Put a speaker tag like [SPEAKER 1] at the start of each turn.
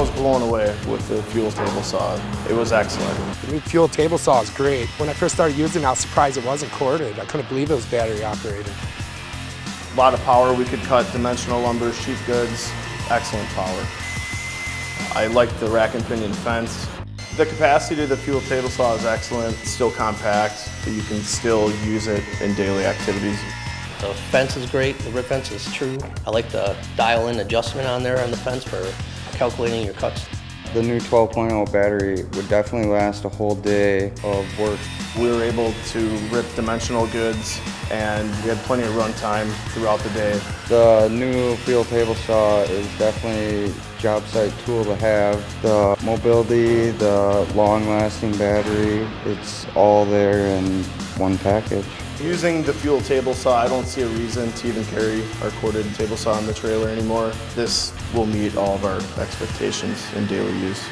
[SPEAKER 1] was blown away with the fuel table saw. It was excellent.
[SPEAKER 2] The new fuel table saw is great. When I first started using it, I was surprised it wasn't corded. I couldn't believe it was battery operated.
[SPEAKER 1] A lot of power. We could cut dimensional lumber, sheet goods. Excellent power. I like the rack and pinion fence. The capacity of the fuel table saw is excellent. It's still compact, but you can still use it in daily activities.
[SPEAKER 3] The fence is great, the rip fence is true. I like the dial-in adjustment on there on the fence for calculating your cuts.
[SPEAKER 4] The new 12.0 battery would definitely last a whole day of work.
[SPEAKER 1] We were able to rip dimensional goods and we had plenty of run time throughout the day.
[SPEAKER 4] The new fuel table saw is definitely a job site tool to have. The mobility, the long-lasting battery, it's all there in one package.
[SPEAKER 1] Using the fuel table saw, I don't see a reason to even carry our corded table saw in the trailer anymore. This will meet all of our expectations in daily use.